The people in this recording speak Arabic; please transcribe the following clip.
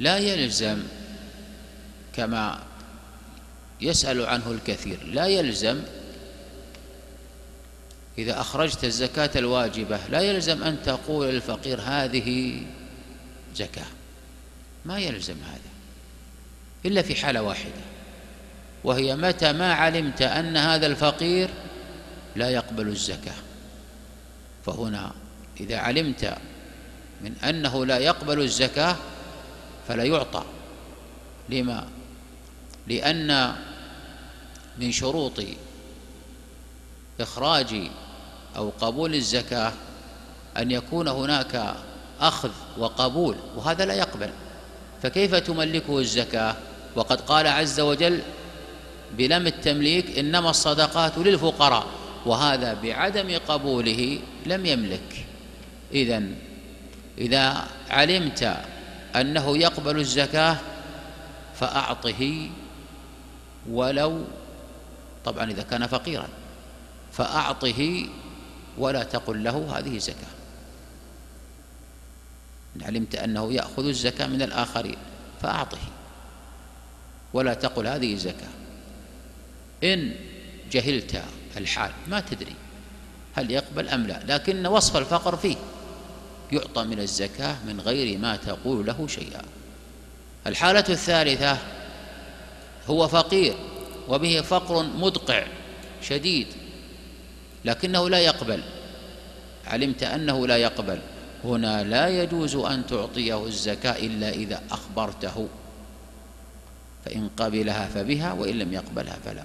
لا يلزم كما يسأل عنه الكثير لا يلزم إذا أخرجت الزكاة الواجبة لا يلزم أن تقول للفقير هذه زكاة. ما يلزم هذا إلا في حالة واحدة وهي متى ما علمت أن هذا الفقير لا يقبل الزكاة. فهنا إذا علمت من أنه لا يقبل الزكاة فلا يعطى. لما؟ لأن من شروط إخراج أو قبول الزكاة أن يكون هناك أخذ وقبول وهذا لا يقبل. فكيف تملكه الزكاة؟ وقد قال عز وجل بلم التمليك إنما الصدقات للفقراء وهذا بعدم قبوله لم يملك. إذا إذا علمت أنه يقبل الزكاة فأعطه ولو طبعا إذا كان فقيرا فأعطه ولا تقل له هذه زكاة إن علمت أنه يأخذ الزكاة من الآخرين فأعطه ولا تقل هذه زكاة إن جهلت الحال ما تدري هل يقبل أم لا لكن وصف الفقر فيه. يعطى من الزكاة من غير ما تقول له شيئا. الحالة الثالثة هو فقير وبه فقر مدقع شديد لكنه لا يقبل. علمت أنه لا يقبل. هنا لا يجوز أن تعطيه الزكاة إلا إذا أخبرته فإن قبلها فبها وإن لم يقبلها فلا.